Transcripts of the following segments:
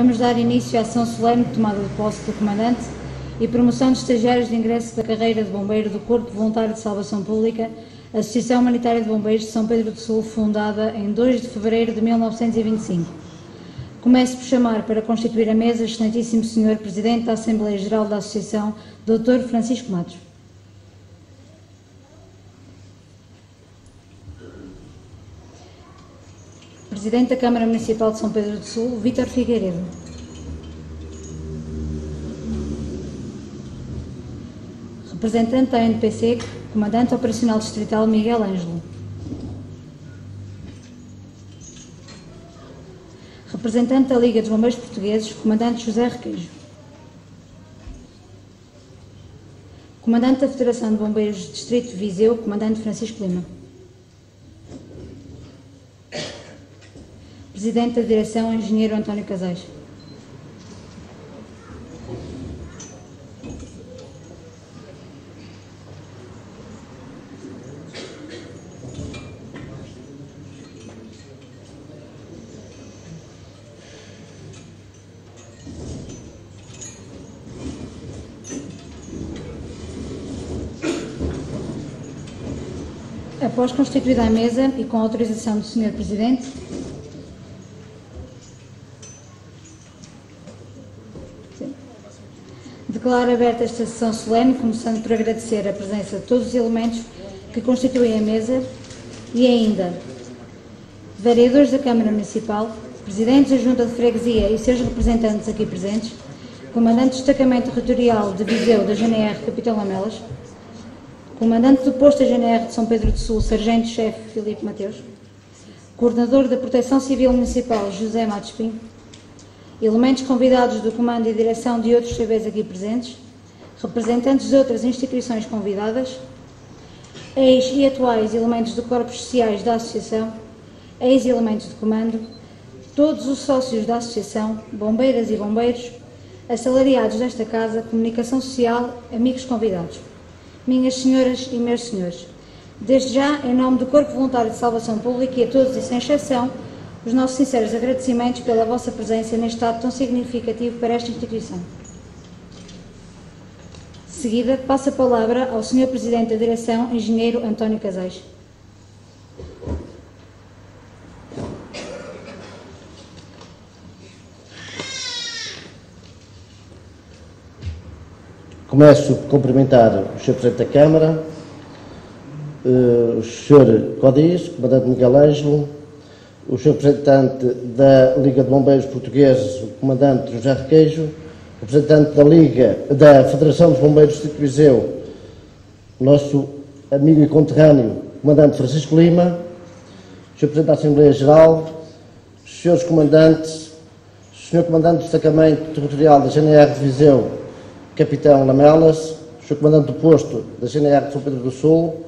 Vamos dar início à ação solene de tomada de posse do Comandante e promoção de estagiários de ingresso da carreira de bombeiro do Corpo Voluntário de Salvação Pública, Associação Humanitária de Bombeiros de São Pedro do Sul, fundada em 2 de fevereiro de 1925. Começo por chamar para constituir a mesa, Excelentíssimo Senhor Presidente da Assembleia Geral da Associação, Dr. Francisco Matos. Presidente da Câmara Municipal de São Pedro do Sul, Vítor Figueiredo. Representante da NPC, Comandante Operacional Distrital Miguel Ângelo. Representante da Liga dos Bombeiros Portugueses, Comandante José Requeijo. Comandante da Federação de Bombeiros Distrito de Viseu, Comandante Francisco Lima. Presidente da Direção, Engenheiro António Casais. Após constituída a mesa e com autorização do Sr. Presidente, Declaro aberta esta sessão solene, começando por agradecer a presença de todos os elementos que constituem a mesa e ainda vereadores da Câmara Municipal, presidentes da Junta de Freguesia e seus representantes aqui presentes, comandante do Destacamento Territorial de Viseu da GNR Capitão Lamelas, comandante do posto da GNR de São Pedro do Sul, Sargento-Chefe Filipe Mateus, coordenador da Proteção Civil Municipal José Matos Pinto, elementos convidados do comando e direção de outros CBs aqui presentes, representantes de outras instituições convidadas, ex e atuais elementos de corpos sociais da Associação, ex-elementos de comando, todos os sócios da Associação, bombeiras e bombeiros, assalariados desta Casa, comunicação social, amigos convidados. Minhas senhoras e meus senhores, desde já, em nome do Corpo Voluntário de Salvação Pública e a todos e sem exceção, os nossos sinceros agradecimentos pela vossa presença neste ato tão significativo para esta instituição. De seguida, passo a palavra ao Sr. Presidente da Direção, Engenheiro António Casais. Começo por cumprimentar o Sr. Presidente da Câmara, uh, o Sr. Codis, Comandante Miguel Ângelo, o Sr. Representante da Liga de Bombeiros Portugueses, o Comandante José Requeijo, o Representante da Liga, da Federação dos Bombeiros de Viseu, nosso amigo e conterrâneo, o Comandante Francisco Lima, o Sr. Presidente da Assembleia Geral, os Srs. Comandantes, o Sr. Comandante do Destacamento Territorial da GNR de Viseu, Capitão Lamelas, o Sr. Comandante do Posto da GNR de São Pedro do Sul,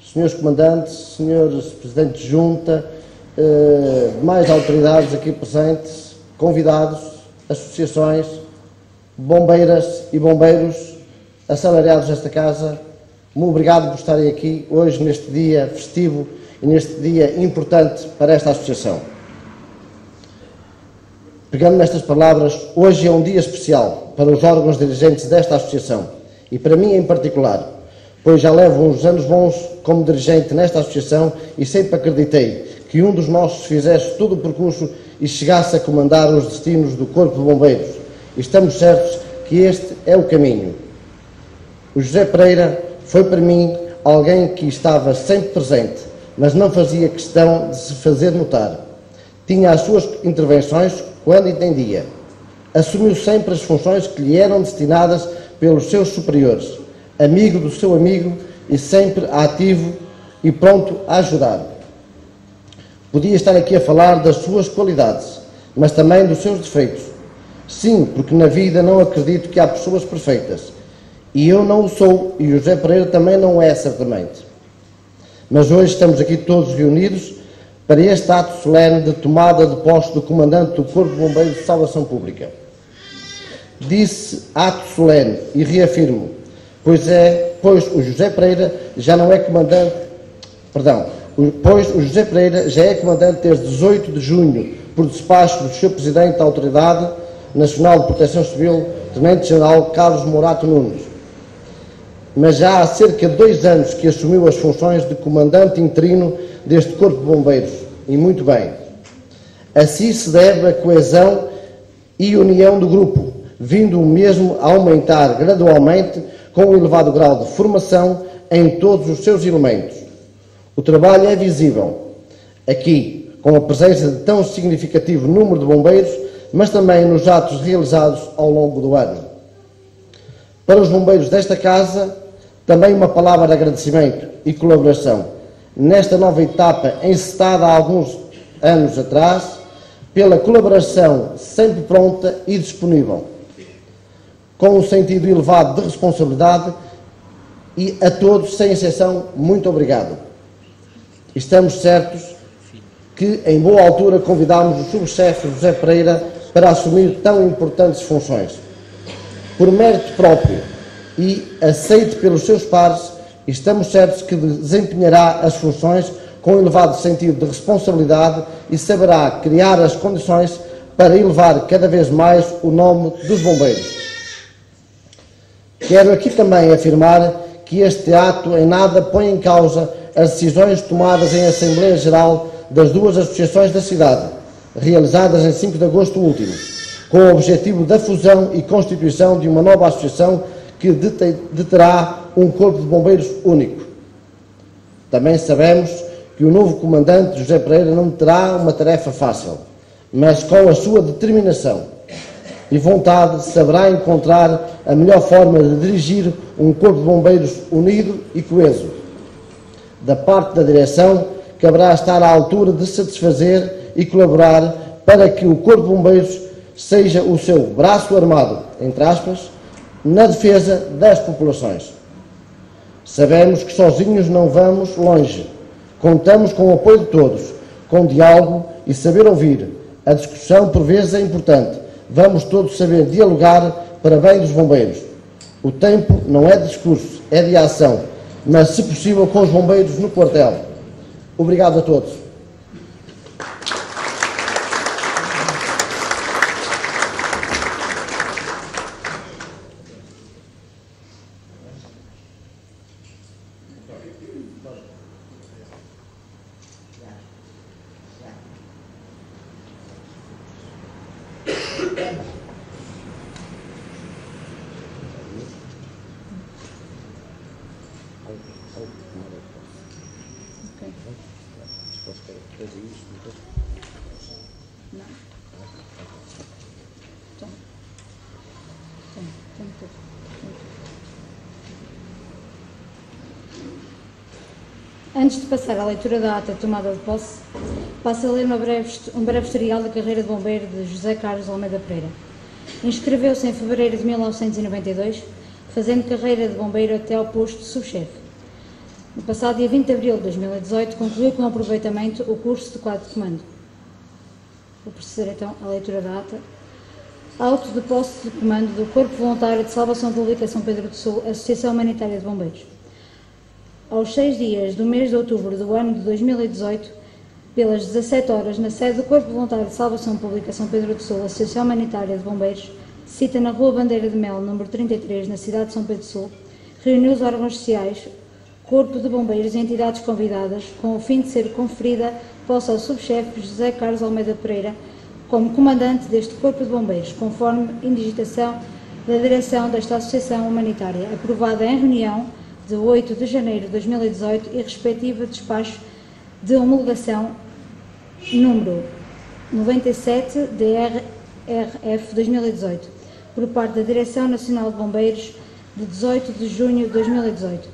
Srs. Comandantes, Srs. Presidentes de Junta, eh, mais autoridades aqui presentes, convidados, associações, bombeiras e bombeiros, assalariados desta casa, muito obrigado por estarem aqui hoje neste dia festivo e neste dia importante para esta associação. Pegando nestas palavras, hoje é um dia especial para os órgãos dirigentes desta associação e para mim em particular, pois já levo uns anos bons como dirigente nesta associação e sempre acreditei que um dos nossos fizesse todo o percurso e chegasse a comandar os destinos do Corpo de Bombeiros. Estamos certos que este é o caminho. O José Pereira foi para mim alguém que estava sempre presente, mas não fazia questão de se fazer notar. Tinha as suas intervenções quando entendia. Assumiu sempre as funções que lhe eram destinadas pelos seus superiores, amigo do seu amigo e sempre ativo e pronto a ajudar. Podia estar aqui a falar das suas qualidades, mas também dos seus defeitos. Sim, porque na vida não acredito que há pessoas perfeitas. E eu não o sou, e o José Pereira também não é, certamente. Mas hoje estamos aqui todos reunidos para este ato solene de tomada de posse do comandante do Corpo de Bombeiros de Salvação Pública. Disse ato solene e reafirmo, pois é, pois o José Pereira já não é comandante, perdão, pois o José Pereira já é comandante desde 18 de junho, por despacho do Sr. Presidente da Autoridade, Nacional de Proteção Civil, Tenente-General Carlos Morato Nunes. Mas já há cerca de dois anos que assumiu as funções de comandante interino deste Corpo de Bombeiros, e muito bem. Assim se deve a coesão e união do grupo, vindo o mesmo a aumentar gradualmente com um elevado grau de formação em todos os seus elementos. O trabalho é visível, aqui, com a presença de tão significativo número de bombeiros, mas também nos atos realizados ao longo do ano. Para os bombeiros desta casa, também uma palavra de agradecimento e colaboração nesta nova etapa encetada há alguns anos atrás, pela colaboração sempre pronta e disponível, com um sentido elevado de responsabilidade e a todos, sem exceção, muito obrigado. Estamos certos que, em boa altura, convidámos o subchefe José Pereira para assumir tão importantes funções. Por mérito próprio e aceite pelos seus pares, estamos certos que desempenhará as funções com elevado sentido de responsabilidade e saberá criar as condições para elevar cada vez mais o nome dos bombeiros. Quero aqui também afirmar que este ato em nada põe em causa as decisões tomadas em Assembleia Geral das duas associações da cidade, realizadas em 5 de agosto último, com o objetivo da fusão e constituição de uma nova associação que deterá um corpo de bombeiros único. Também sabemos que o novo comandante José Pereira não terá uma tarefa fácil, mas com a sua determinação e vontade saberá encontrar a melhor forma de dirigir um corpo de bombeiros unido e coeso. Da parte da direção, caberá estar à altura de satisfazer e colaborar para que o corpo de bombeiros seja o seu braço armado, entre aspas, na defesa das populações. Sabemos que sozinhos não vamos longe. Contamos com o apoio de todos, com diálogo e saber ouvir. A discussão, por vezes, é importante. Vamos todos saber dialogar para bem dos bombeiros. O tempo não é de discurso, é de ação, mas, se possível, com os bombeiros no quartel. Obrigado a todos. Antes de passar à leitura da ata tomada de posse, passo a ler breve, um breve historial da carreira de bombeiro de José Carlos Almeida Pereira. Inscreveu-se em fevereiro de 1992, fazendo carreira de bombeiro até ao posto de subchefe. No passado dia 20 de abril de 2018, concluiu com aproveitamento o curso de quadro de comando. Vou proceder então à leitura da ata. Auto de posse de comando do Corpo Voluntário de Salvação Pública São Pedro do Sul, Associação Humanitária de Bombeiros aos seis dias do mês de outubro do ano de 2018, pelas 17 horas, na sede do Corpo Voluntário de Salvação Pública São Pedro do Sul, Associação Humanitária de Bombeiros, cita na Rua Bandeira de Mel, número 33, na cidade de São Pedro do Sul, reuniu os órgãos sociais, Corpo de Bombeiros e entidades convidadas, com o fim de ser conferida posse ao subchefe José Carlos Almeida Pereira como comandante deste Corpo de Bombeiros, conforme indigitação da direção desta Associação Humanitária, aprovada em reunião de 8 de janeiro de 2018 e respectivo despacho de homologação número 97 DRRF 2018, por parte da Direção Nacional de Bombeiros de 18 de junho de 2018,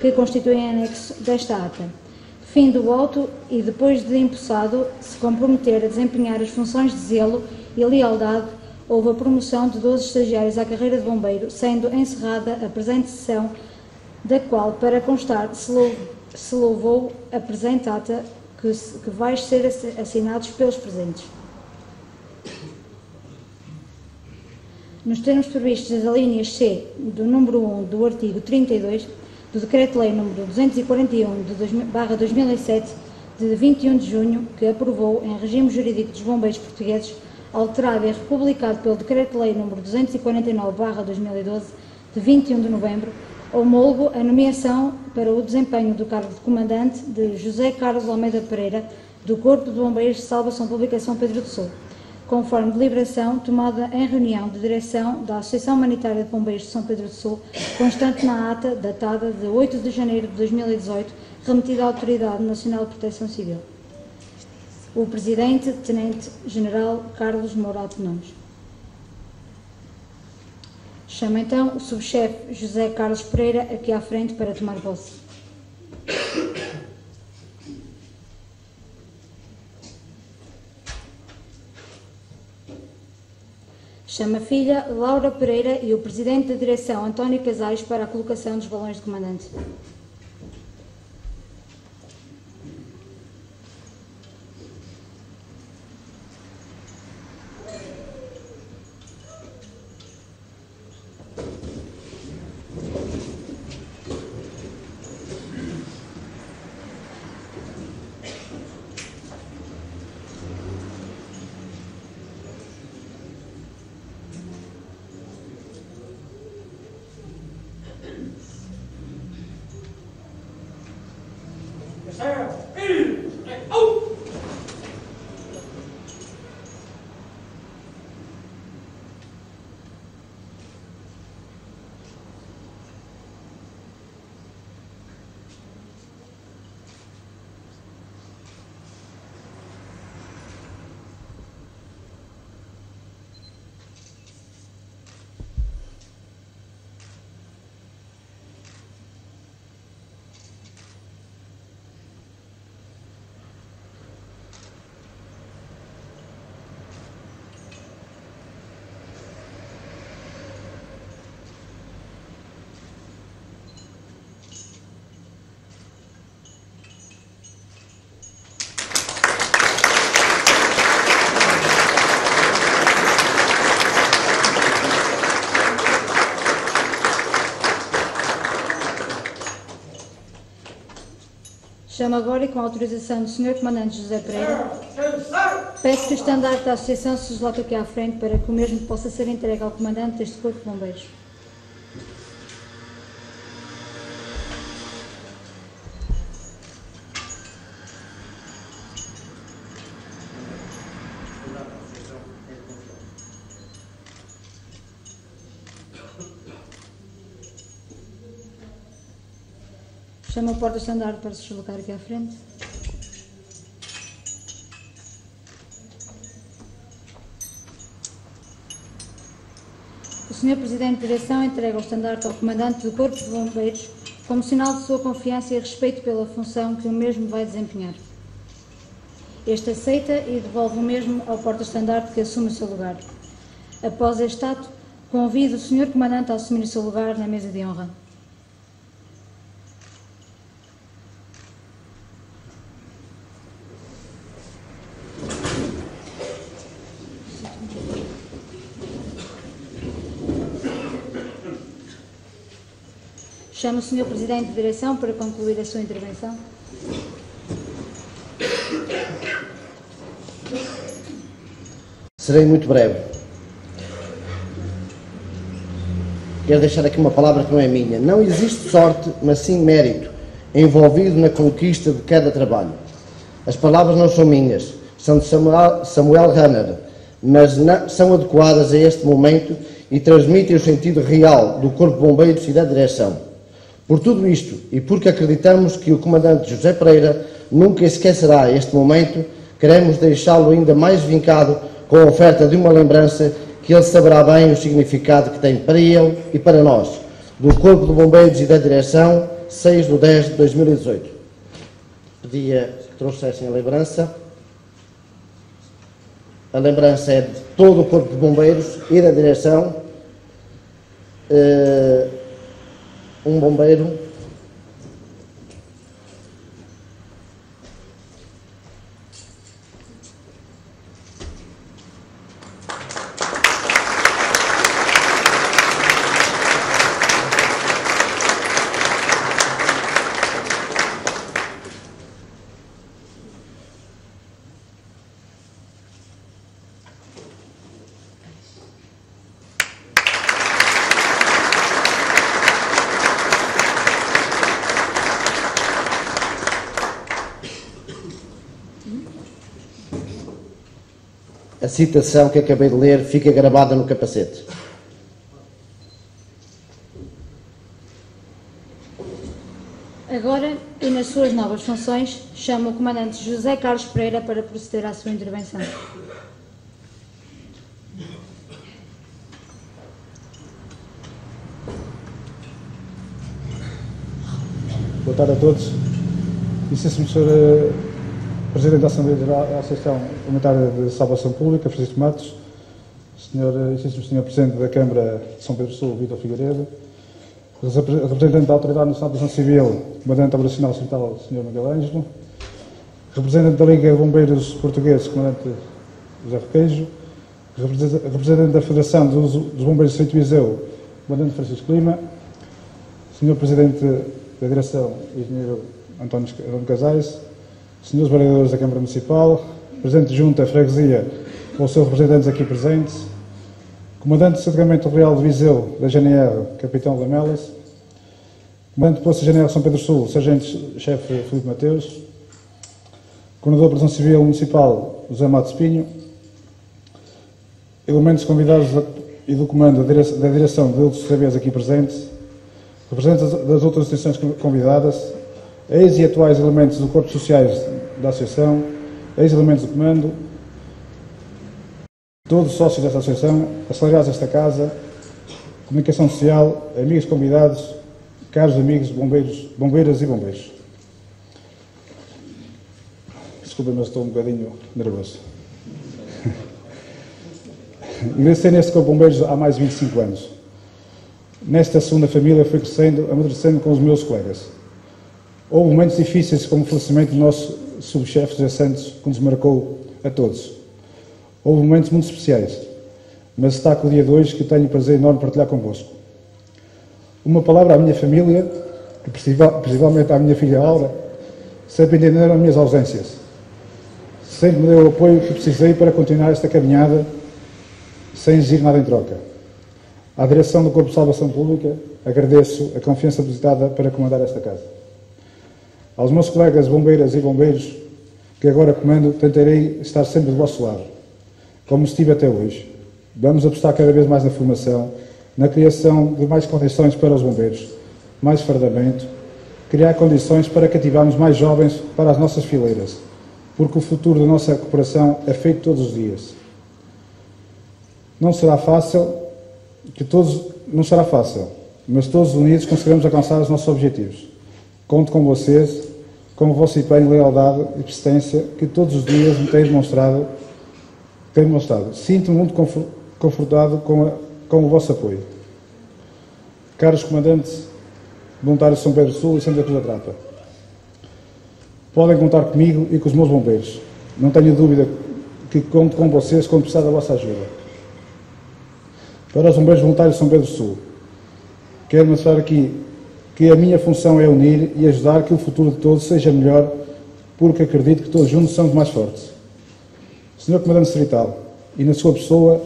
que constitui anexo desta ata. Fim do auto e depois de empossado se comprometer a desempenhar as funções de zelo e lealdade, houve a promoção de 12 estagiários à carreira de bombeiro, sendo encerrada a presente sessão da qual, para constar, se louvou a presente ata que, que vai ser assinados pelos presentes. Nos termos previstos das linhas C do número 1 do artigo 32 do Decreto-Lei número 241 de 2007 de 21 de junho, que aprovou em regime jurídico dos bombeiros portugueses alterado e republicado pelo Decreto-Lei nº 249-2012, de 21 de novembro, homologo a nomeação para o desempenho do cargo de comandante de José Carlos Almeida Pereira, do Corpo de Bombeiros de Salvação Pública São Pedro do Sul, conforme deliberação tomada em reunião de direção da Associação Humanitária de Bombeiros de São Pedro do Sul, constante na ata datada de 8 de janeiro de 2018, remetida à Autoridade Nacional de Proteção Civil. O Presidente, Tenente General Carlos Mourato Nunes. Chama então o subchefe José Carlos Pereira aqui à frente para tomar posse. Chama a filha Laura Pereira e o presidente da direção António Casares para a colocação dos balões de comandante. Chamo agora e com a autorização do Sr. Comandante José Pereira, peço que o estandarte da Associação se desloque aqui à frente para que o mesmo possa ser entregue ao Comandante deste Corpo de Bombeiros. Chama o porta-estandarte para se deslocar aqui à frente. O Sr. Presidente de Direção entrega o estandarte ao Comandante do Corpo de Bombeiros como sinal de sua confiança e respeito pela função que o mesmo vai desempenhar. Este aceita e devolve o mesmo ao porta-estandarte que assume o seu lugar. Após este ato, convido o Sr. Comandante a assumir o seu lugar na mesa de honra. Chamo o Sr. Presidente de Direção para concluir a sua intervenção. Serei muito breve. Quero deixar aqui uma palavra que não é minha. Não existe sorte, mas sim mérito envolvido na conquista de cada trabalho. As palavras não são minhas, são de Samuel, Samuel Runner, mas não, são adequadas a este momento e transmitem o sentido real do Corpo de Bombeiros e da direção. Por tudo isto e porque acreditamos que o Comandante José Pereira nunca esquecerá este momento, queremos deixá-lo ainda mais vincado com a oferta de uma lembrança que ele saberá bem o significado que tem para ele e para nós, do Corpo de Bombeiros e da Direção, 6 de 10 de 2018. Pedia que trouxessem a lembrança. A lembrança é de todo o Corpo de Bombeiros e da Direção. Uh, um bombeiro a citação que acabei de ler fica gravada no capacete. Agora, e nas suas novas funções, chamo o Comandante José Carlos Pereira para proceder à sua intervenção. Boa tarde a todos. Licença-me, Sr. Presidente da Assembleia Geral da Associação Parlamentar de Salvação Pública, Francisco Matos, Sr. Licença-me, Sr. Presidente da Câmara de São Pedro Sul, Vitor Figueiredo, representante da Autoridade Nacional de Proteção Civil, Comandante Operacional Central, Sr. Miguel Ângelo, representante da Liga de Bombeiros Portugueses, Comandante José Requeijo, representante da Federação dos, Bombeiros de Feito Viseu, Comandante Francisco Lima, Sr. Presidente da Direção, Engenheiro António Casais, Senhores Vereadores da Câmara Municipal, Presidente de Junta, Freguesia, ou seus representantes aqui presentes, Comandante do Cercamento Real de Viseu, da GNR, Capitão Lamelas, Comandante de Poço GNR São Pedro Sul, Sargento-Chefe Filipe Mateus, Coordenador da Proteção Civil Municipal, José Matos Pinho, elementos convidados e do Comando da Direção de outros CBs aqui presentes, representantes das outras instituições convidadas, ex e atuais elementos do Corpo Sociais da Associação, ex-elementos do Comando, todos os sócios desta Associação, assalariados desta Casa, Comunicação Social, amigos convidados, caros amigos, bombeiros, bombeiras e bombeiros. Desculpem, mas estou um bocadinho nervoso. Ingressei neste Corpo Bombeiros há mais de 25 anos. Nesta segunda família fui crescendo, amadurecendo com os meus colegas. Houve momentos difíceis, como o falecimento do nosso subchefe José Santos, que nos marcou a todos. Houve momentos muito especiais, mas está com o dia de hoje que tenho o prazer enorme de partilhar convosco. Uma palavra à minha família, principalmente à minha filha Laura, sempre entenderam as minhas ausências. Sempre me deu o apoio que precisei para continuar esta caminhada sem exigir nada em troca. À direção do Corpo de Salvação Pública, agradeço a confiança depositada para comandar esta casa. Aos meus colegas bombeiras e bombeiros que agora comando, tentarei estar sempre do vosso lado, como estive até hoje. Vamos apostar cada vez mais na formação, na criação de mais condições para os bombeiros, mais fardamento, criar condições para cativarmos mais jovens para as nossas fileiras, porque o futuro da nossa cooperação é feito todos os dias. Não será fácil, que todos, não será fácil, mas todos unidos conseguiremos alcançar os nossos objetivos. Conto com vocês com o vosso empenho, lealdade e persistência que todos os dias me têm demonstrado. Demonstrado. Sinto-me muito confortado com, a, com o vosso apoio. Caros comandantes, voluntários de São Pedro Sul e Santa Cruz da Trapa, podem contar comigo e com os meus bombeiros. Não tenho dúvida que conto com vocês quando precisar da vossa ajuda. Para os bombeiros voluntários de São Pedro Sul, quero mostrar aqui que a minha função é unir e ajudar que o futuro de todos seja melhor, porque acredito que todos juntos somos mais fortes. Senhor Comandante Distrital, e na sua pessoa,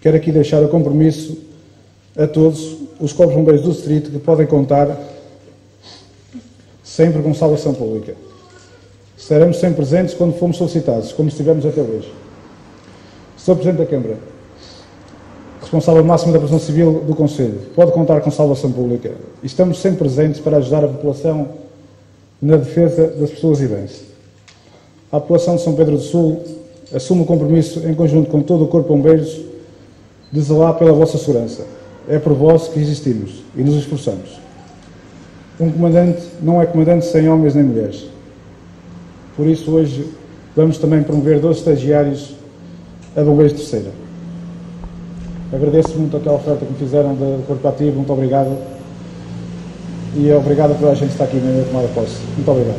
quero aqui deixar o compromisso a todos os corpos bombeiros do distrito que podem contar sempre com salvação pública. Estaremos sempre presentes quando formos solicitados, como estivemos até hoje. Sr. Presidente da Câmara, responsável máximo da Proteção Civil do Conselho, pode contar com salvação pública. E estamos sempre presentes para ajudar a população na defesa das pessoas e bens. A população de São Pedro do Sul assume o compromisso, em conjunto com todo o Corpo de Bombeiros, de zelar pela vossa segurança. É por vós que existimos e nos esforçamos. Um comandante não é comandante sem homens nem mulheres. Por isso, hoje, vamos também promover dois estagiários a Bombeiros Terceira. Agradeço muito aquela oferta que me fizeram do Corporativo, muito obrigado. E obrigado por a gente estar aqui na minha tomada posse. Muito obrigado.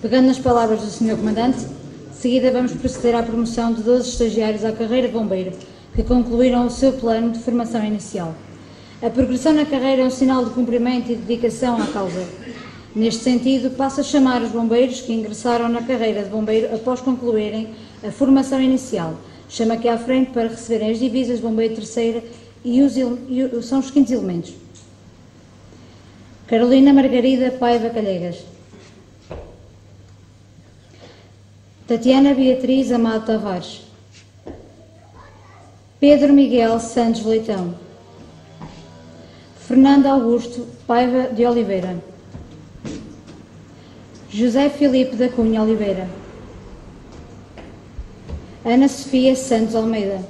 Pegando nas palavras do Sr. Comandante, seguida vamos proceder à promoção de 12 estagiários à carreira de bombeiro que concluíram o seu plano de formação inicial. A progressão na carreira é um sinal de cumprimento e dedicação à causa. Neste sentido, passo a chamar os bombeiros que ingressaram na carreira de bombeiro após concluírem a formação inicial, Chamo aqui à frente para receberem as divisas, bombeiro terceira e, os, e são os seguintes elementos. Carolina Margarida Paiva Calhegas. Tatiana Beatriz Amado Tavares. Pedro Miguel Santos Leitão. Fernando Augusto Paiva de Oliveira. José Filipe da Cunha Oliveira. Ana Sofia Santos Almeida.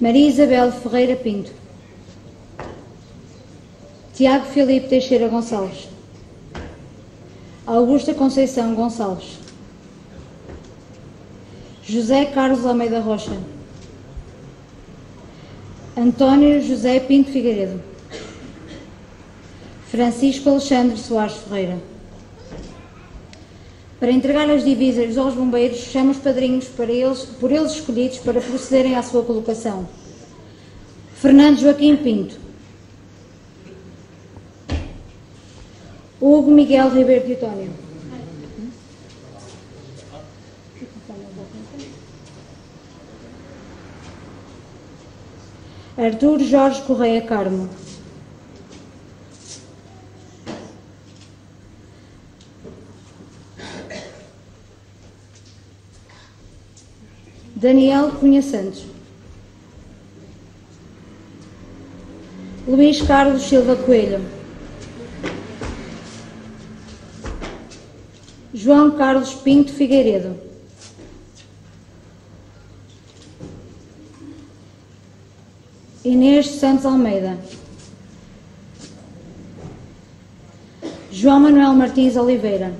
Maria Isabel Ferreira Pinto. Tiago Filipe Teixeira Gonçalves. Augusta Conceição Gonçalves. José Carlos Almeida Rocha. António José Pinto Figueiredo. Francisco Alexandre Soares Ferreira. Para entregar as divisas aos bombeiros, chamo os padrinhos para eles, por eles escolhidos para procederem à sua colocação. Fernando Joaquim Pinto. Hugo Miguel Ribeiro de António. Artur Jorge Correia Carmo. Daniel Cunha Santos. Luís Carlos Silva Coelho. João Carlos Pinto Figueiredo. Inês Santos Almeida. João Manuel Martins Oliveira.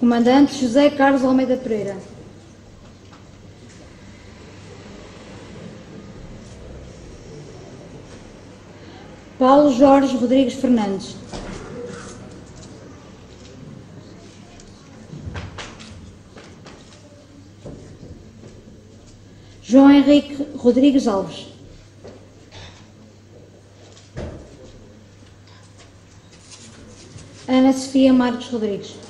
Comandante José Carlos Almeida Pereira. Paulo Jorge Rodrigues Fernandes. João Henrique Rodrigues Alves. Ana Sofia Marques Rodrigues.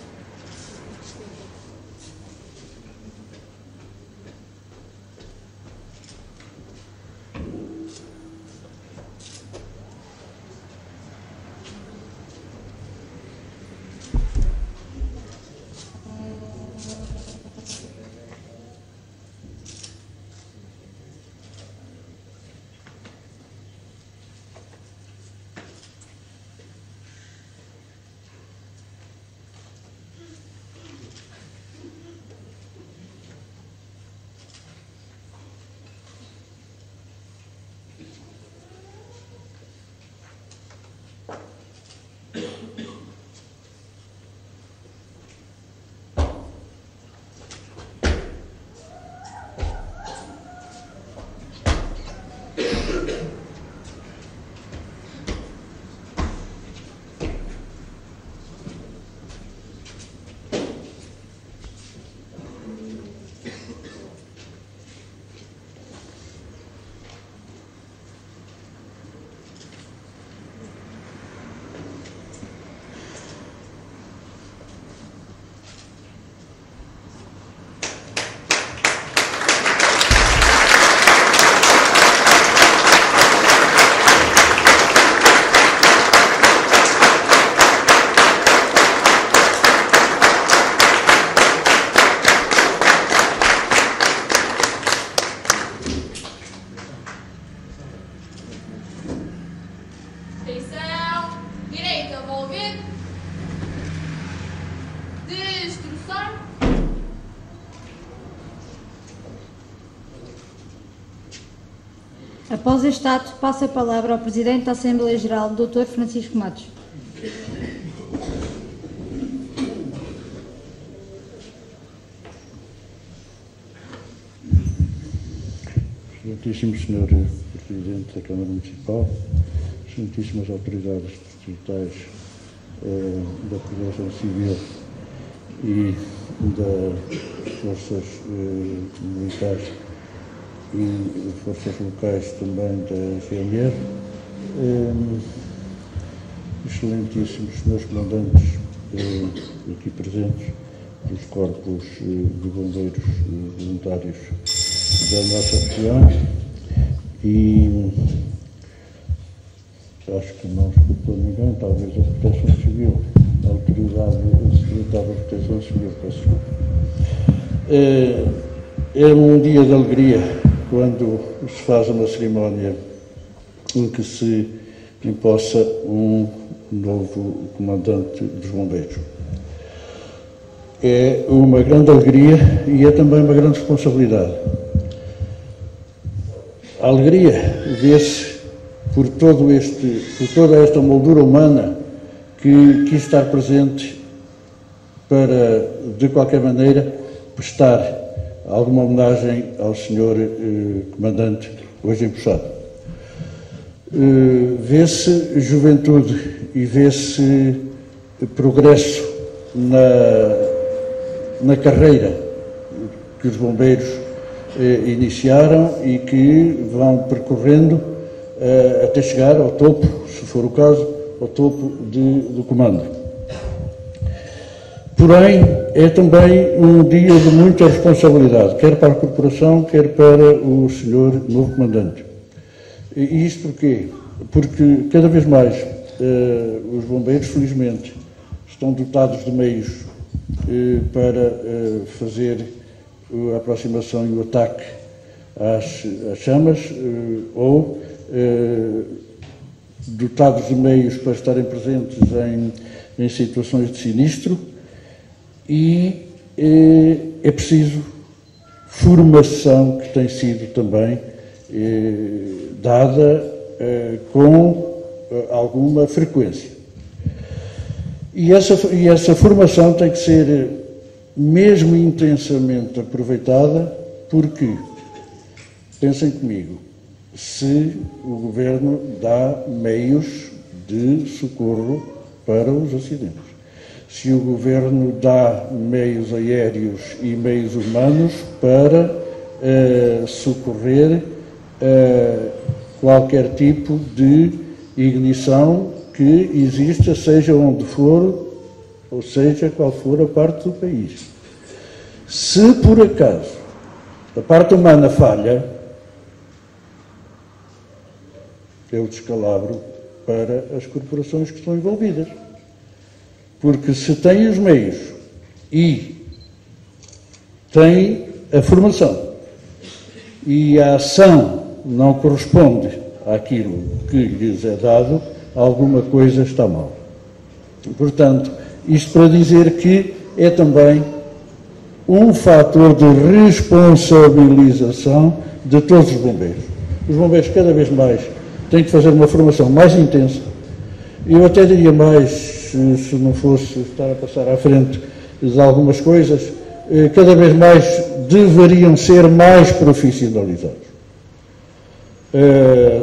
Este ato, passo a palavra ao Presidente da Assembleia Geral, Dr. Francisco Matos. Excelentíssimo Senhor Presidente da Câmara Municipal, excelentíssimas autoridades distritais eh, da Proteção Civil e das Forças eh, Militares e forças locais também da um, excelentíssimos senhores comandantes aqui presentes, dos corpos de bombeiros voluntários da nossa região e acho que não escutou ninguém, talvez a Proteção Civil, a autoridade secretária da Proteção Civil, peço desculpa. É um dia de alegria quando se faz uma cerimónia em que se impossa um novo comandante dos bombeiros. É uma grande alegria e é também uma grande responsabilidade. A alegria vê-se por, por toda esta moldura humana que quis estar presente para, de qualquer maneira, prestar alguma homenagem ao senhor eh, comandante hoje empossado. Eh, vê-se juventude e vê-se progresso na, na carreira que os bombeiros eh, iniciaram e que vão percorrendo eh, até chegar ao topo, se for o caso, ao topo de, do comando. Porém, é também um dia de muita responsabilidade, quer para a Corporação, quer para o Senhor Novo Comandante. E isto porquê? Porque cada vez mais eh, os bombeiros, felizmente, estão dotados de meios eh, para eh, fazer a aproximação e o ataque às, às chamas, ou dotados de meios para estarem presentes em, em situações de sinistro e eh, é preciso formação que tem sido também eh, dada eh, com alguma frequência. E essa, e essa formação tem que ser mesmo intensamente aproveitada, porque, pensem comigo, se o Governo dá meios de socorro para os acidentes se o Governo dá meios aéreos e meios humanos para eh, socorrer eh, qualquer tipo de ignição que exista, seja onde for, ou seja, qual for a parte do país. Se por acaso a parte humana falha, o descalabro para as corporações que estão envolvidas. Porque se tem os meios e tem a formação e a ação não corresponde àquilo que lhes é dado, alguma coisa está mal. Portanto, isto para dizer que é também um fator de responsabilização de todos os bombeiros. Os bombeiros cada vez mais têm que fazer uma formação mais intensa. Eu até diria mais se, se não fosse estar a passar à frente de algumas coisas, eh, cada vez mais deveriam ser mais profissionalizados. Eh,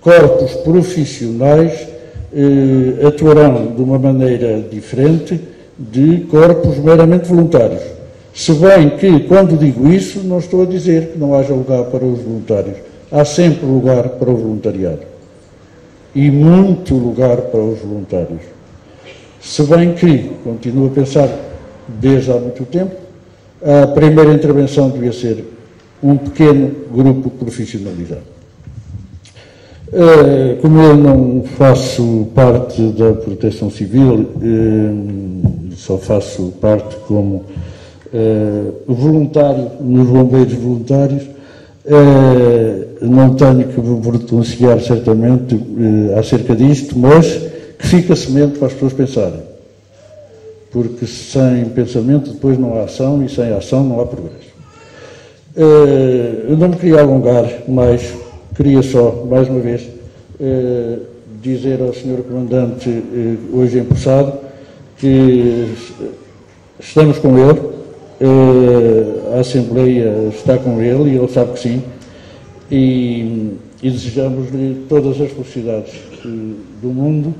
corpos profissionais eh, atuarão de uma maneira diferente de corpos meramente voluntários. Se bem que, quando digo isso, não estou a dizer que não haja lugar para os voluntários. Há sempre lugar para o voluntariado. E muito lugar para os voluntários. Se bem que, continuo a pensar desde há muito tempo, a primeira intervenção devia ser um pequeno grupo profissionalizado. Eh, como eu não faço parte da proteção civil, eh, só faço parte como eh, voluntário nos bombeiros voluntários, não tenho que me pronunciar certamente acerca disto, mas fica semente para as pessoas pensarem. Porque sem pensamento depois não há ação e sem ação não há progresso. Eh, eu não me queria alongar mais, queria só, mais uma vez, eh, dizer ao Sr. Comandante, eh, hoje empossado, que estamos com ele, a Assembleia está com ele e ele sabe que sim, e, e desejamos-lhe todas as felicidades do mundo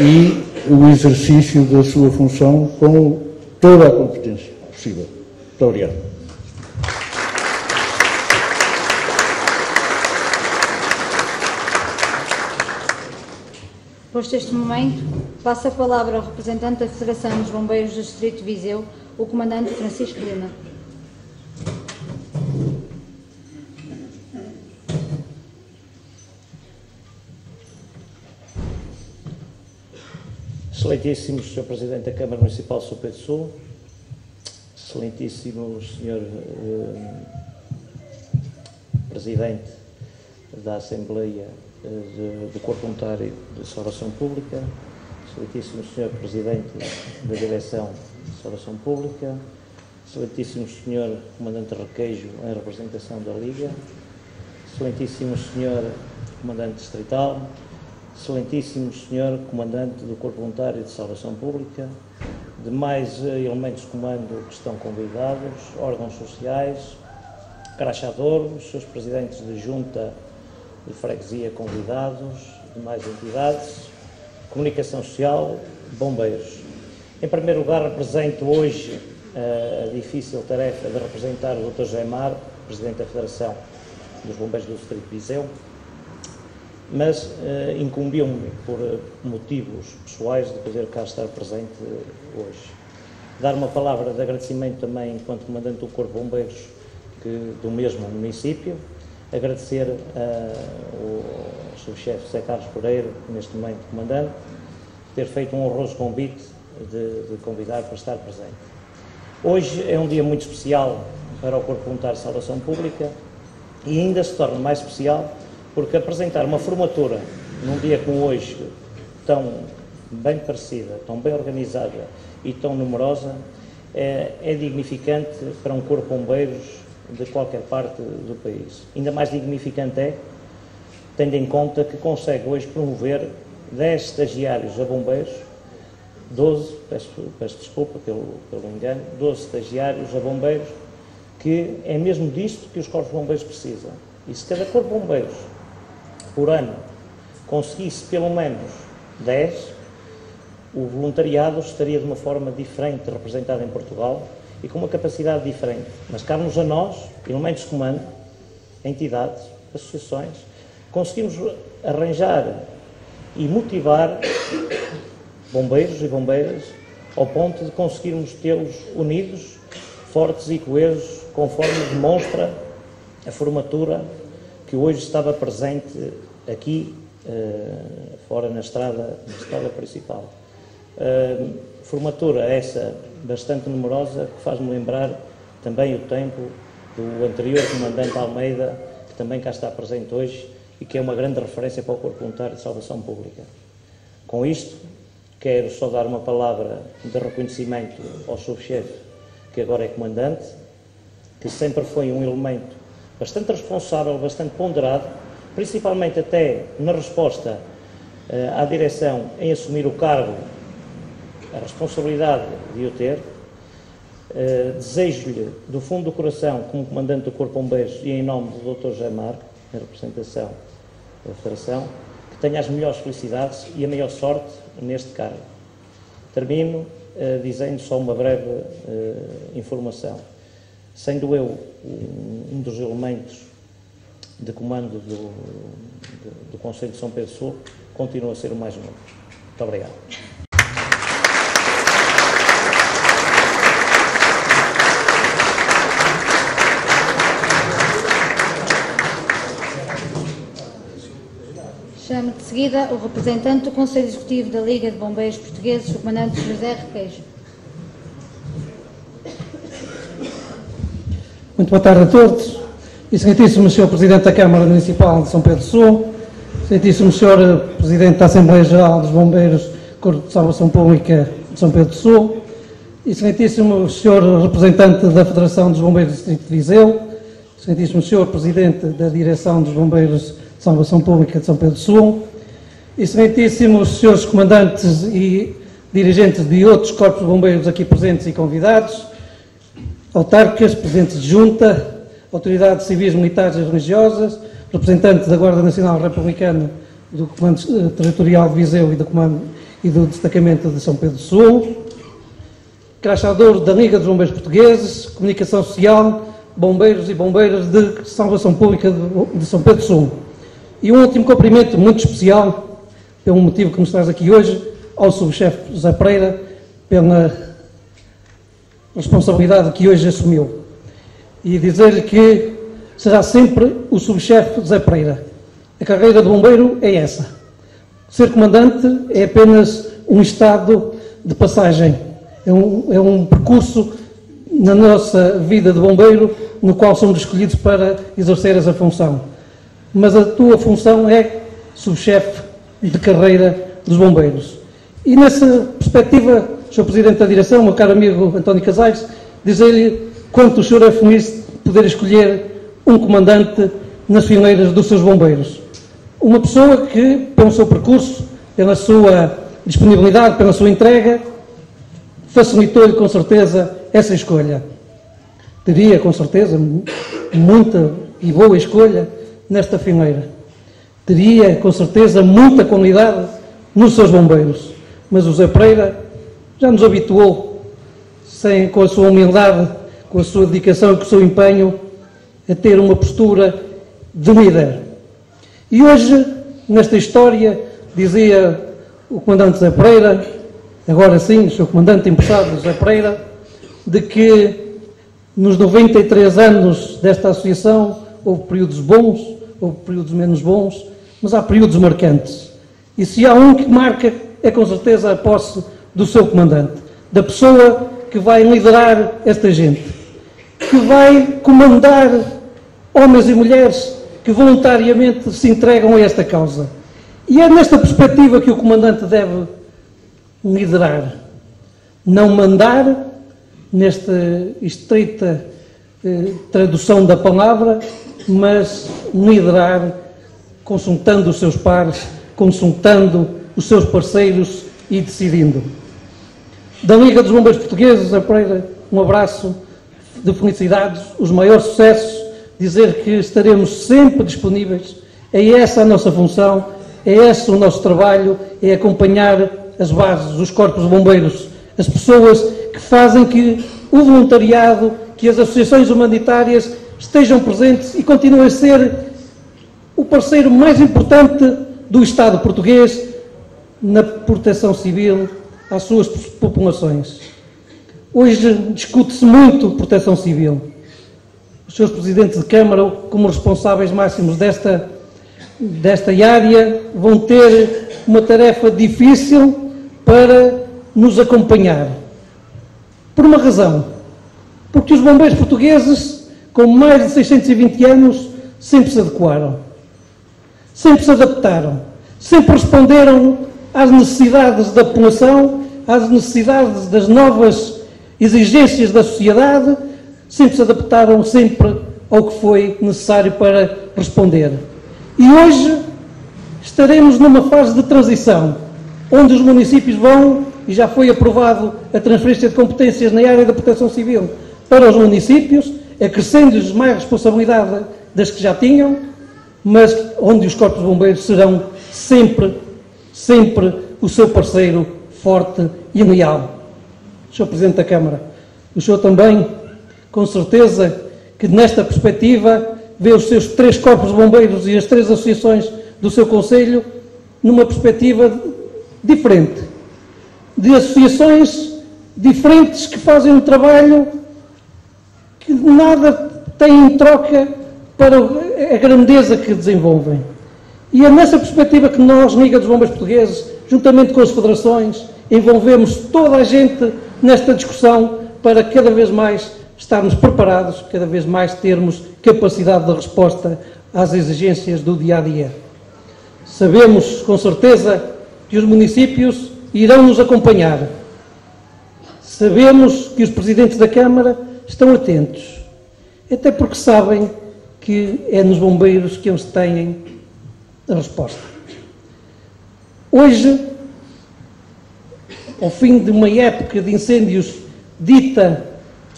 e o exercício da sua função com toda a competência possível. Muito obrigado. Posto este momento, passo a palavra ao representante da Federação dos Bombeiros do Distrito de Viseu, o Comandante Francisco Lima. Excelentíssimo Sr. Presidente da Câmara Municipal de São Pedro Sul, Excelentíssimo Sr. Eh, Presidente da Assembleia eh, de, Corpo Voluntário de Salvação Pública, Excelentíssimo Sr. Presidente da Direção de Salvação Pública, Excelentíssimo Sr. Comandante Requeijo em representação da Liga, Excelentíssimo Sr. Comandante Distrital, Excelentíssimo Senhor Comandante do Corpo Voluntário de Salvação Pública, demais eh, elementos de comando que estão convidados, órgãos sociais, crachadores, seus presidentes de junta de freguesia convidados, demais entidades, comunicação social, bombeiros. Em primeiro lugar, represento hoje eh, a difícil tarefa de representar o Dr. José Mar, Presidente da Federação dos Bombeiros do Distrito de Viseu, mas uh, incumbiu-me, por uh, motivos pessoais, de poder cá estar presente hoje. Dar uma palavra de agradecimento também, enquanto Comandante do Corpo de Bombeiros que, do mesmo município, agradecer ao subchefe José Carlos Pereira, neste momento Comandante, ter feito um honroso convite de, de convidar para estar presente. Hoje é um dia muito especial para o Corpo Voluntário de Salvação Pública e ainda se torna mais especial porque apresentar uma formatura num dia como hoje, tão bem parecida, tão bem organizada e tão numerosa, é, é dignificante para um corpo de bombeiros de qualquer parte do país. Ainda mais dignificante é, tendo em conta que consegue hoje promover 10 estagiários a bombeiros, 12, peço, peço desculpa pelo, pelo engano, 12 estagiários a bombeiros, que é mesmo disto que os corpos bombeiros precisam. E se cada corpo bombeiros por ano conseguisse pelo menos 10, o voluntariado estaria de uma forma diferente representado em Portugal e com uma capacidade diferente. Mas cabe-nos a nós, elementos de comando, entidades, associações, conseguimos arranjar e motivar bombeiros e bombeiras ao ponto de conseguirmos tê-los unidos, fortes e coesos, conforme demonstra a formatura que hoje estava presente aqui, uh, fora na estrada, na estrada principal. Uh, formatura essa bastante numerosa, que faz-me lembrar também o tempo do anterior comandante Almeida, que também cá está presente hoje e que é uma grande referência para o Corpo Voluntário de Salvação Pública. Com isto, quero só dar uma palavra de reconhecimento ao subchefe, que agora é comandante, que sempre foi um elemento bastante responsável, bastante ponderado, principalmente até na resposta uh, à direção em assumir o cargo, a responsabilidade de o ter. Uh, Desejo-lhe, do fundo do coração, como comandante do Corpo Bombeiros e em nome do Dr. Marco, em representação da Federação, que tenha as melhores felicidades e a maior sorte neste cargo. Termino uh, dizendo só uma breve informação. Sendo eu um dos elementos de comando do, do, do Conselho de São Pedro Sul, continuo a ser o mais novo. Muito obrigado. Chamo de seguida o representante do Conselho Executivo da Liga de Bombeiros Portugueses, o Comandante José Requeijo. Muito boa tarde a todos. Excelentíssimo Sr. Presidente da Câmara Municipal de São Pedro Sul, Excelentíssimo Sr. Presidente da Assembleia Geral dos Bombeiros, Corpo de Salvação Pública de São Pedro Sul, Excelentíssimo Sr. Representante da Federação dos Bombeiros do Distrito de Viseu, Excelentíssimo Sr. Presidente da Direção dos Bombeiros de Salvação Pública de São Pedro Sul, Excelentíssimos Srs. Comandantes e dirigentes de outros corpos de bombeiros aqui presentes e convidados, autarcas, presidentes de junta, autoridades civis, militares e religiosas, representantes da Guarda Nacional Republicana do Comando eh, Territorial de Viseu e do, Comando, e do Destacamento de São Pedro do Sul, crachador da Liga dos Bombeiros Portugueses, Comunicação Social, bombeiros e bombeiras de Salvação Pública de São Pedro do Sul. E um último cumprimento muito especial pelo motivo que nos traz aqui hoje, ao subchefe José Pereira, pela responsabilidade que hoje assumiu. E dizer-lhe que será sempre o subchefe José Pereira. A carreira de bombeiro é essa. Ser comandante é apenas um estado de passagem, é um, é um percurso na nossa vida de bombeiro no qual somos escolhidos para exercer essa função. Mas a tua função é subchefe de carreira dos bombeiros. E nessa perspectiva, Sr. Presidente da Direção, meu caro amigo António Casais, dizer-lhe quanto o senhor é feliz de poder escolher um comandante nas fileiras dos seus bombeiros. Uma pessoa que, pelo seu percurso, pela sua disponibilidade, pela sua entrega, facilitou-lhe com certeza essa escolha. Teria com certeza muita e boa escolha nesta fileira. Teria com certeza muita qualidade nos seus bombeiros. Mas o Zé Pereira já nos habituou, sem, com a sua humildade, com a sua dedicação e com o seu empenho, a ter uma postura de líder. E hoje, nesta história, dizia o comandante Zé Pereira, agora sim, o seu comandante emprestado Zé Pereira, de que nos 93 anos desta associação houve períodos bons, houve períodos menos bons, mas há períodos marcantes. E se há um que marca, é com certeza a posse do seu comandante, da pessoa que vai liderar esta gente, que vai comandar homens e mulheres que voluntariamente se entregam a esta causa. E é nesta perspectiva que o comandante deve liderar, não mandar, nesta estreita eh, tradução da palavra, mas liderar consultando os seus pares, consultando os seus parceiros e decidindo. Da Liga dos Bombeiros Portugueses, a Pereira, um abraço de felicidades, os maiores sucessos, dizer que estaremos sempre disponíveis. É essa a nossa função, é esse o nosso trabalho, é acompanhar as bases, os corpos de bombeiros, as pessoas que fazem que o voluntariado, que as associações humanitárias estejam presentes e continuem a ser o parceiro mais importante do Estado português na proteção civil às suas populações. Hoje discute-se muito proteção civil. Os seus presidentes de Câmara, como responsáveis máximos desta, desta área, vão ter uma tarefa difícil para nos acompanhar. Por uma razão. Porque os bombeiros portugueses, com mais de 620 anos, sempre se adequaram. Sempre se adaptaram. Sempre responderam às necessidades da população, às necessidades das novas exigências da sociedade, sempre se adaptaram sempre ao que foi necessário para responder. E hoje estaremos numa fase de transição, onde os municípios vão e já foi aprovado a transferência de competências na área da proteção civil para os municípios, acrescendo-lhes mais responsabilidade das que já tinham, mas onde os corpos de bombeiros serão sempre, sempre o seu parceiro forte e leal. Sr. Presidente da Câmara, o senhor também, com certeza, que nesta perspectiva vê os seus três corpos de bombeiros e as três associações do seu Conselho numa perspectiva diferente de associações diferentes que fazem um trabalho que nada tem em troca para a grandeza que desenvolvem. E é nessa perspectiva que nós, Liga dos Bombeiros Portugueses, juntamente com as federações, envolvemos toda a gente nesta discussão para cada vez mais estarmos preparados, cada vez mais termos capacidade de resposta às exigências do dia a dia. Sabemos com certeza que os municípios irão nos acompanhar. Sabemos que os presidentes da Câmara estão atentos, até porque sabem que é nos bombeiros que eles têm a resposta. Hoje, ao fim de uma época de incêndios dita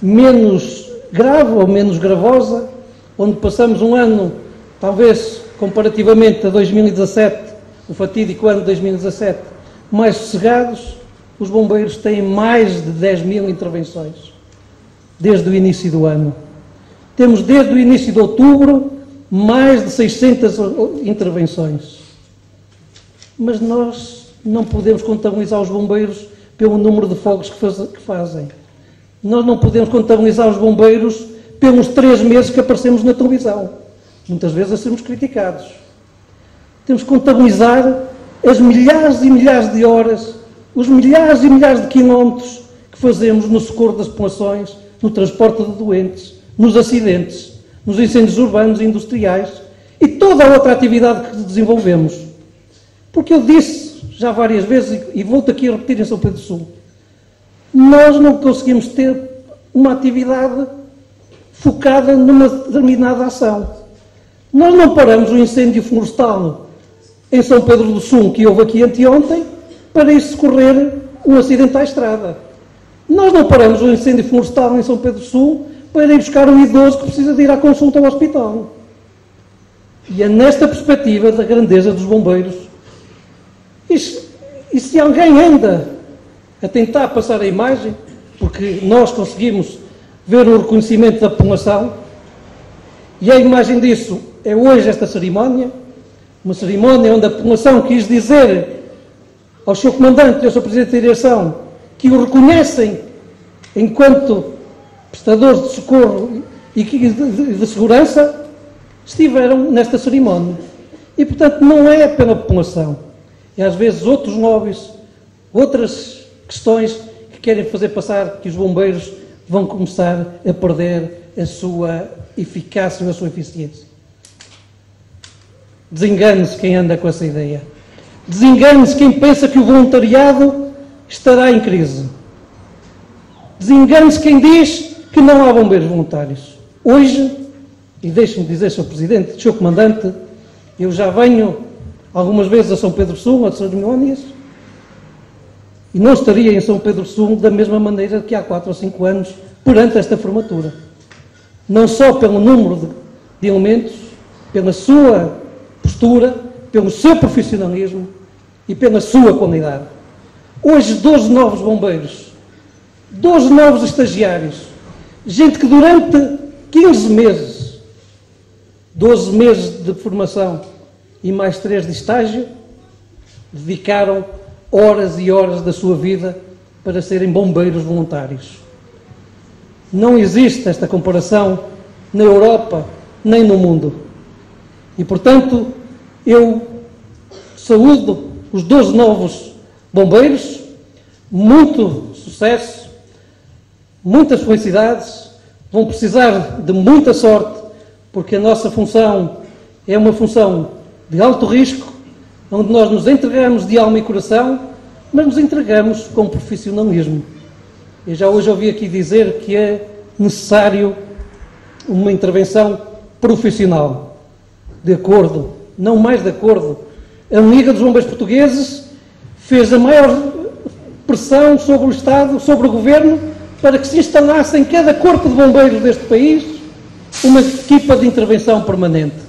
menos grave ou menos gravosa, onde passamos um ano, talvez comparativamente a 2017, o fatídico ano de 2017, mais sossegados, os bombeiros têm mais de 10 mil intervenções desde o início do ano. Temos desde o início de outubro mais de 600 intervenções. Mas nós não podemos contabilizar os bombeiros pelo número de fogos que, faz, que fazem. Nós não podemos contabilizar os bombeiros pelos três meses que aparecemos na televisão. Muitas vezes a sermos criticados. Temos que contabilizar as milhares e milhares de horas, os milhares e milhares de quilómetros que fazemos no socorro das populações, no transporte de doentes, nos acidentes, nos incêndios urbanos e industriais e toda a outra atividade que desenvolvemos. Porque eu disse já várias vezes, e volto aqui a repetir em São Pedro do Sul, nós não conseguimos ter uma atividade focada numa determinada ação. Nós não paramos o incêndio florestal em São Pedro do Sul, que houve aqui anteontem, para ir socorrer um acidente à estrada. Nós não paramos o incêndio florestal em São Pedro do Sul para ir buscar um idoso que precisa de ir à consulta ao hospital. E é nesta perspectiva da grandeza dos bombeiros. E, e se alguém anda a tentar passar a imagem, porque nós conseguimos ver o reconhecimento da população, e a imagem disso é hoje esta cerimónia, uma cerimónia onde a população quis dizer ao seu comandante e ao seu presidente da direção que o reconhecem enquanto prestadores de socorro e de segurança, estiveram nesta cerimónia. E, portanto, não é pela população. É às vezes outros lobbies, outras questões que querem fazer passar que os bombeiros vão começar a perder a sua eficácia a sua eficiência. Desengane-se quem anda com essa ideia. Desengane-se quem pensa que o voluntariado estará em crise. Desengane-se quem diz que não há bombeiros voluntários. Hoje, e deixe-me dizer, Sr. Presidente, Sr. Comandante, eu já venho algumas vezes a São Pedro Sul, a cerimónias, e não estaria em São Pedro Sul da mesma maneira que há 4 ou 5 anos perante esta formatura. Não só pelo número de, de elementos, pela sua postura, pelo seu profissionalismo e pela sua qualidade. Hoje, 12 novos bombeiros, 12 novos estagiários, gente que durante 15 meses, 12 meses de formação e mais 3 de estágio, dedicaram horas e horas da sua vida para serem bombeiros voluntários. Não existe esta comparação na Europa nem no mundo. E, portanto, eu saúdo os 12 novos bombeiros, muito sucesso, muitas felicidades, vão precisar de muita sorte, porque a nossa função é uma função de alto risco, onde nós nos entregamos de alma e coração, mas nos entregamos com profissionalismo. Eu já hoje ouvi aqui dizer que é necessário uma intervenção profissional. De acordo, não mais de acordo. A Liga dos Bombeiros Portugueses fez a maior pressão sobre o Estado, sobre o Governo, para que se instalasse em cada corpo de bombeiros deste país uma equipa de intervenção permanente.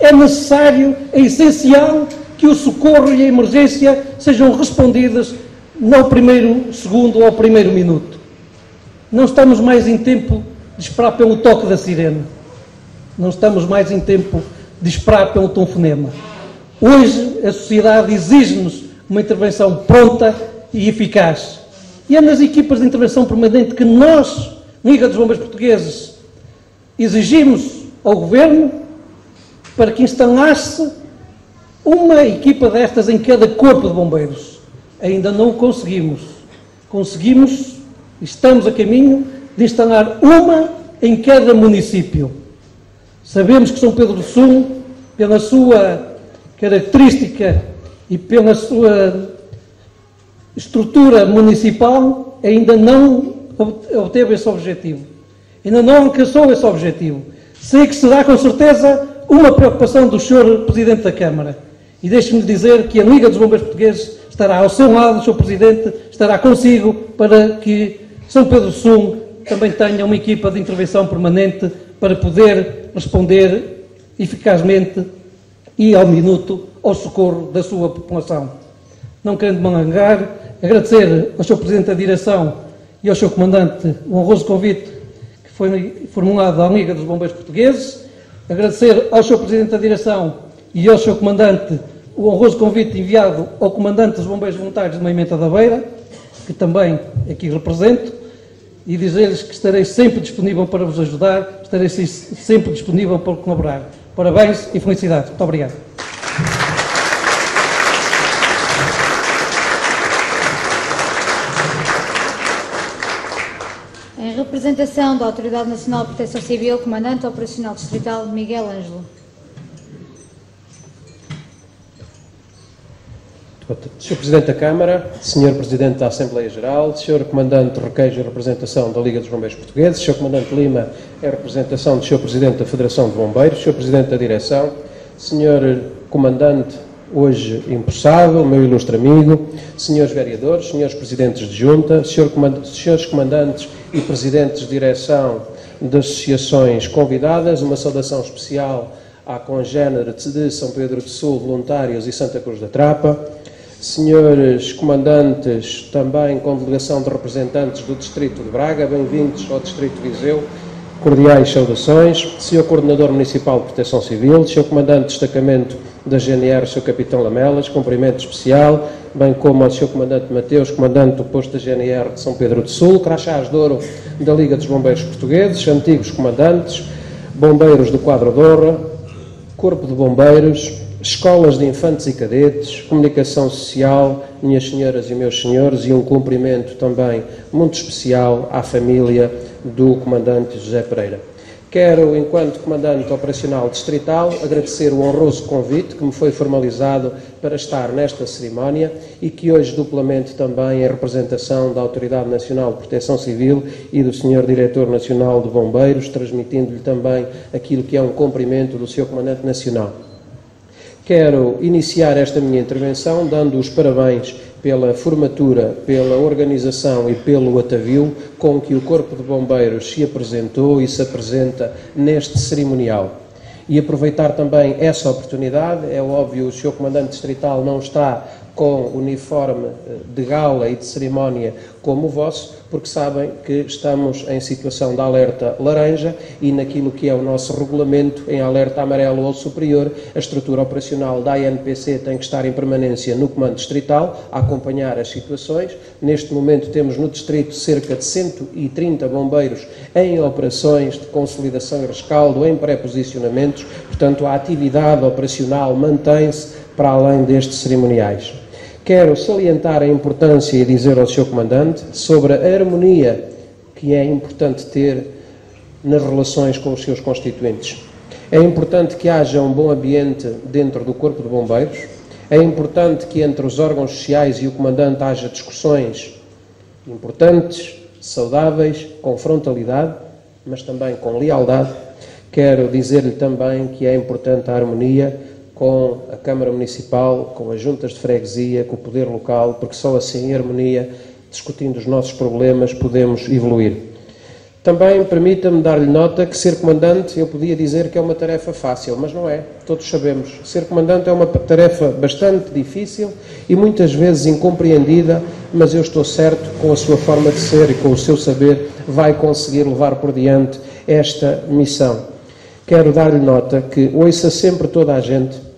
É necessário, é essencial que o socorro e a emergência sejam respondidas no primeiro segundo ou primeiro minuto. Não estamos mais em tempo de esperar pelo toque da sirene. Não estamos mais em tempo de esperar pelo tonfonema. Hoje a sociedade exige-nos uma intervenção pronta e eficaz. E é nas equipas de intervenção permanente que nós, Liga dos Bombeiros Portugueses, exigimos ao Governo para que instalasse uma equipa destas em cada corpo de bombeiros. Ainda não o conseguimos. Conseguimos, estamos a caminho de instalar uma em cada município. Sabemos que São Pedro do Sul, pela sua característica e pela sua estrutura municipal, ainda não obteve esse objetivo. Ainda não alcançou esse objetivo. Sei que será com certeza uma preocupação do Sr. Presidente da Câmara. E deixe-me dizer que a Liga dos Bombeiros Portugueses estará ao seu lado, o Sr. Presidente estará consigo para que São Pedro do Sul também tenha uma equipa de intervenção permanente para poder responder eficazmente e ao minuto ao socorro da sua população. Não querendo malangar, agradecer ao Sr. Presidente da Direção e ao Sr. Comandante o honroso convite que foi formulado à Liga dos Bombeiros Portugueses, agradecer ao Sr. Presidente da Direção e ao Sr. Comandante o honroso convite enviado ao comandante dos Bombeiros Voluntários de Moimenta da Beira, que também aqui represento, e dizer-lhes que estarei sempre disponível para vos ajudar, estarei sempre disponível para colaborar. Parabéns e felicidades. Muito obrigado. Em representação da Autoridade Nacional de Proteção Civil, Comandante Operacional Distrital Miguel Ângelo. Sr. Presidente da Câmara, Sr. Presidente da Assembleia Geral, Sr. Comandante Requeijo, representação da Liga dos Bombeiros Portugueses, Sr. Comandante Lima, é representação do Sr. Presidente da Federação de Bombeiros, Sr. Presidente da Direção, Sr. Comandante, hoje empossado, meu ilustre amigo, Srs. Vereadores, Srs. Presidentes de Junta, Srs. Comandantes e Presidentes de Direção das associações convidadas, uma saudação especial à congénere de São Pedro do Sul, Voluntários e Santa Cruz da Trapa, Senhores comandantes, também com delegação de representantes do Distrito de Braga, bem-vindos ao Distrito de Viseu, cordiais saudações. Senhor Coordenador Municipal de Proteção Civil, Senhor Comandante de Destacamento da GNR, Senhor Capitão Lamelas, cumprimento especial, bem como ao Senhor Comandante Mateus, Comandante do Posto da GNR de São Pedro do Sul, Crachás de Ouro da Liga dos Bombeiros Portugueses, antigos comandantes, bombeiros do Quadro Doura, Corpo de Bombeiros, escolas de infantes e cadetes, comunicação social, minhas senhoras e meus senhores, e um cumprimento também muito especial à família do comandante José Pereira. Quero, enquanto comandante operacional distrital, agradecer o honroso convite que me foi formalizado para estar nesta cerimónia e que hoje duplamente também em representação da Autoridade Nacional de Proteção Civil e do Sr. Diretor Nacional de Bombeiros, transmitindo-lhe também aquilo que é um cumprimento do Sr. Comandante Nacional. Quero iniciar esta minha intervenção dando os parabéns pela formatura, pela organização e pelo atavio com que o Corpo de Bombeiros se apresentou e se apresenta neste cerimonial. E aproveitar também essa oportunidade, é óbvio, o Sr. Comandante Distrital não está com uniforme eh, de gala e de cerimónia como o vosso, porque sabem que estamos em situação de alerta laranja e naquilo que é o nosso regulamento em alerta amarelo ou superior, a estrutura operacional da ANPC tem que estar em permanência no comando distrital a acompanhar as situações. Neste momento temos no distrito cerca de 130 bombeiros em operações de consolidação e rescaldo, em pré-posicionamentos, portanto a atividade operacional mantém-se para além destes cerimoniais. Quero salientar a importância e dizer ao Sr. Comandante sobre a harmonia que é importante ter nas relações com os seus constituintes. É importante que haja um bom ambiente dentro do Corpo de Bombeiros, é importante que entre os órgãos sociais e o Comandante haja discussões importantes, saudáveis, com frontalidade, mas também com lealdade. Quero dizer-lhe também que é importante a harmonia com a Câmara Municipal, com as juntas de freguesia, com o poder local, porque só assim, em harmonia, discutindo os nossos problemas, podemos evoluir. Também permita-me dar-lhe nota que ser comandante, eu podia dizer que é uma tarefa fácil, mas não é, todos sabemos. Ser comandante é uma tarefa bastante difícil e muitas vezes incompreendida, mas eu estou certo, com a sua forma de ser e com o seu saber, vai conseguir levar por diante esta missão. Quero dar-lhe nota que ouça sempre toda a gente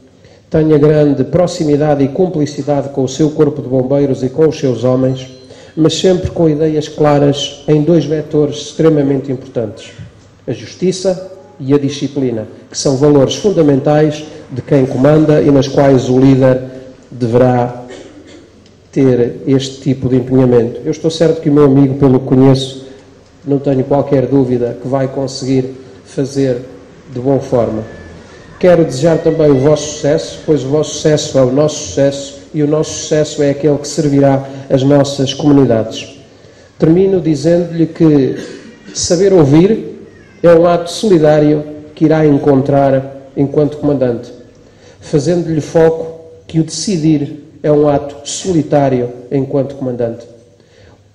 tenha grande proximidade e cumplicidade com o seu corpo de bombeiros e com os seus homens, mas sempre com ideias claras em dois vetores extremamente importantes: a justiça e a disciplina, que são valores fundamentais de quem comanda e nas quais o líder deverá ter este tipo de empenhamento. Eu estou certo que o meu amigo, pelo que conheço, não tenho qualquer dúvida que vai conseguir fazer de boa forma. Quero desejar também o vosso sucesso, pois o vosso sucesso é o nosso sucesso e o nosso sucesso é aquele que servirá as nossas comunidades. Termino dizendo-lhe que saber ouvir é um ato solidário que irá encontrar enquanto comandante, fazendo-lhe foco que o decidir é um ato solitário enquanto comandante.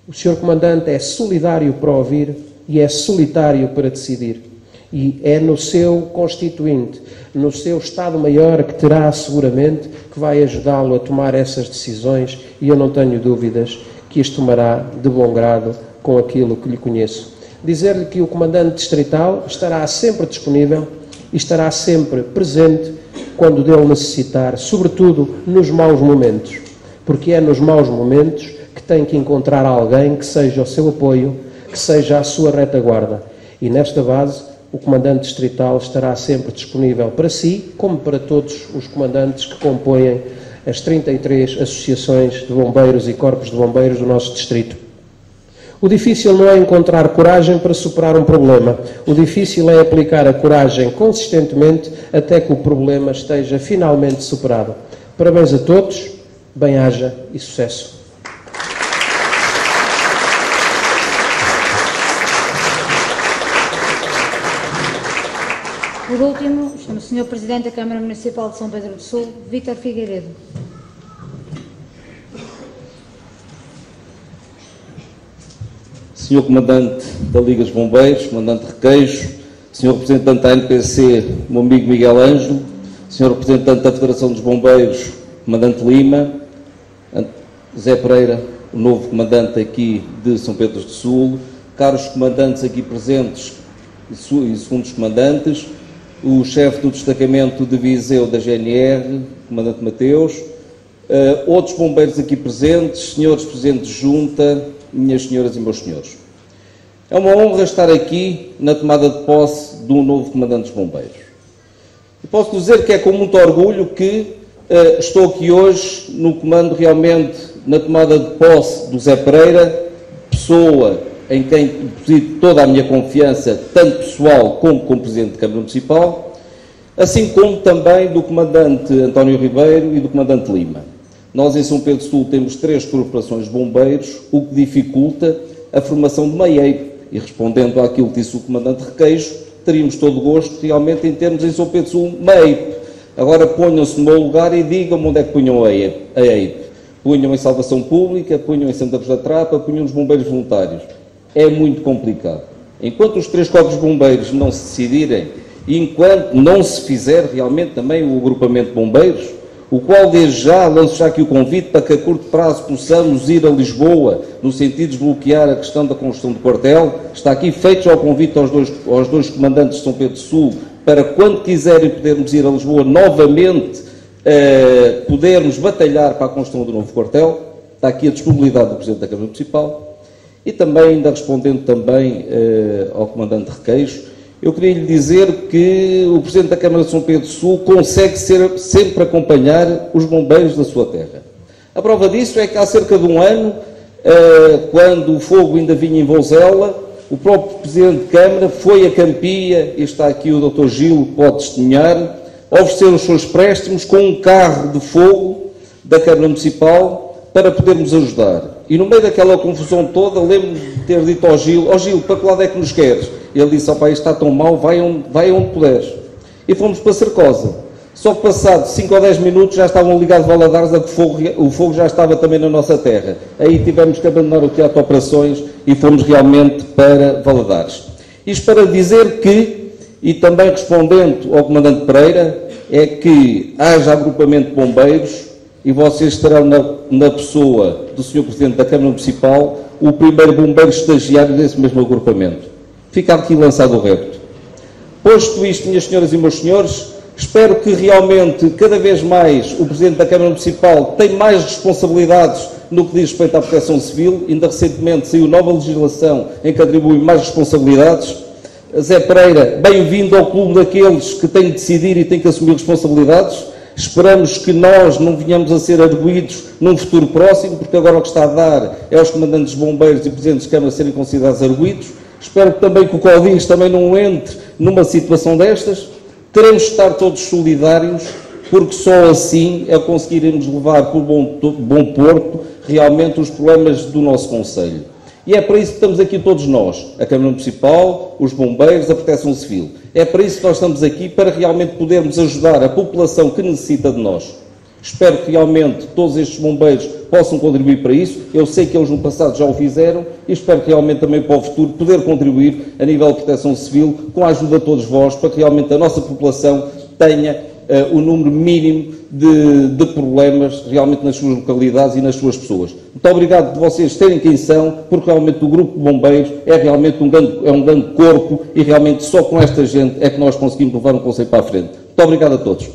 O senhor comandante é solidário para ouvir e é solitário para decidir. E é no seu constituinte, no seu Estado-Maior, que terá seguramente que vai ajudá-lo a tomar essas decisões, e eu não tenho dúvidas que as tomará de bom grado com aquilo que lhe conheço. Dizer-lhe que o comandante distrital estará sempre disponível e estará sempre presente quando dele necessitar, sobretudo nos maus momentos, porque é nos maus momentos que tem que encontrar alguém que seja o seu apoio, que seja a sua retaguarda. E nesta base, o comandante distrital estará sempre disponível para si, como para todos os comandantes que compõem as 33 associações de bombeiros e corpos de bombeiros do nosso distrito. O difícil não é encontrar coragem para superar um problema. O difícil é aplicar a coragem consistentemente até que o problema esteja finalmente superado. Parabéns a todos, bem-haja e sucesso. Por último, o Sr. Presidente da Câmara Municipal de São Pedro do Sul, Vítor Figueiredo. Senhor Comandante da Liga dos Bombeiros, Comandante Requeijo, Senhor Representante da NPC, meu amigo Miguel Ângelo, Senhor Representante da Federação dos Bombeiros, Comandante Lima, Zé Pereira, o novo Comandante aqui de São Pedro do Sul, caros Comandantes aqui presentes e segundos Comandantes, o chefe do destacamento de Viseu da GNR, Comandante Mateus, uh, outros bombeiros aqui presentes, senhores Presidentes de Junta, minhas senhoras e meus senhores. É uma honra estar aqui na tomada de posse um novo Comandante dos Bombeiros. E posso dizer que é com muito orgulho que uh, estou aqui hoje no comando realmente na tomada de posse do Zé Pereira, pessoa em quem deposito toda a minha confiança, tanto pessoal como como Presidente de Câmara Municipal, assim como também do Comandante António Ribeiro e do Comandante Lima. Nós em São Pedro Sul temos três corporações de bombeiros, o que dificulta a formação de meieiro. E respondendo àquilo que disse o Comandante Requeijo, teríamos todo o gosto realmente em termos em São Pedro Sul meio. Agora ponham-se no meu lugar e digam-me onde é que punham a EIP. Punham em salvação pública, punham em Santa Cruz da Trapa, punham nos bombeiros voluntários é muito complicado. Enquanto os três corpos bombeiros não se decidirem e enquanto não se fizer realmente também o agrupamento de bombeiros, o qual desde já lanço já aqui o convite para que a curto prazo possamos ir a Lisboa no sentido de desbloquear a questão da construção do quartel. Está aqui feito já o convite aos dois, aos dois comandantes de São Pedro do Sul para quando quiserem podermos ir a Lisboa novamente eh, podermos batalhar para a construção do novo quartel. Está aqui a disponibilidade do Presidente da Câmara Municipal. E também, ainda respondendo também uh, ao Comandante Requeijo, eu queria lhe dizer que o Presidente da Câmara de São Pedro do Sul consegue ser, sempre acompanhar os bombeiros da sua terra. A prova disso é que há cerca de um ano, uh, quando o fogo ainda vinha em Vozela, o próprio Presidente de Câmara foi a Campia, e está aqui o Dr. Gil, pode testemunhar, oferecer os seus préstimos com um carro de fogo da Câmara Municipal para podermos ajudar. E no meio daquela confusão toda, lembro-me de ter dito ao Gil, ó oh, Gil, para que lado é que nos queres? Ele disse, ó oh, pai, está tão mal, vai onde, vai onde puderes. E fomos para Cercosa. Só que passado 5 ou 10 minutos já estavam ligados Valadares a que fogo, o fogo já estava também na nossa terra. Aí tivemos que abandonar o teatro de operações e fomos realmente para Valadares. Isto para dizer que, e também respondendo ao Comandante Pereira, é que haja agrupamento de bombeiros, e vocês terão na, na pessoa do Sr. Presidente da Câmara Municipal o primeiro bombeiro estagiário desse mesmo agrupamento. Fica aqui lançado o repto. Posto isto, minhas senhoras e meus senhores, espero que realmente, cada vez mais, o Presidente da Câmara Municipal tenha mais responsabilidades no que diz respeito à proteção civil. Ainda recentemente saiu nova legislação em que atribui mais responsabilidades. Zé Pereira, bem-vindo ao clube daqueles que têm de decidir e têm que assumir responsabilidades. Esperamos que nós não venhamos a ser arguídos num futuro próximo, porque agora o que está a dar é aos comandantes de bombeiros e presidentes de Câmara serem considerados arguídos. Espero também que o CODIS também não entre numa situação destas. Teremos de estar todos solidários, porque só assim é conseguiremos levar por bom, bom porto realmente os problemas do nosso Conselho. E é para isso que estamos aqui todos nós, a Câmara Municipal, os bombeiros, a Proteção Civil. É para isso que nós estamos aqui, para realmente podermos ajudar a população que necessita de nós. Espero que realmente todos estes bombeiros possam contribuir para isso. Eu sei que eles no passado já o fizeram e espero que realmente também para o futuro poder contribuir a nível de proteção civil com a ajuda de todos vós para que realmente a nossa população tenha uh, o número mínimo de, de, problemas realmente nas suas localidades e nas suas pessoas. Muito obrigado de vocês terem quem são, porque realmente o grupo de bombeiros é realmente um grande, é um grande corpo e realmente só com esta gente é que nós conseguimos levar um conceito para a frente. Muito obrigado a todos.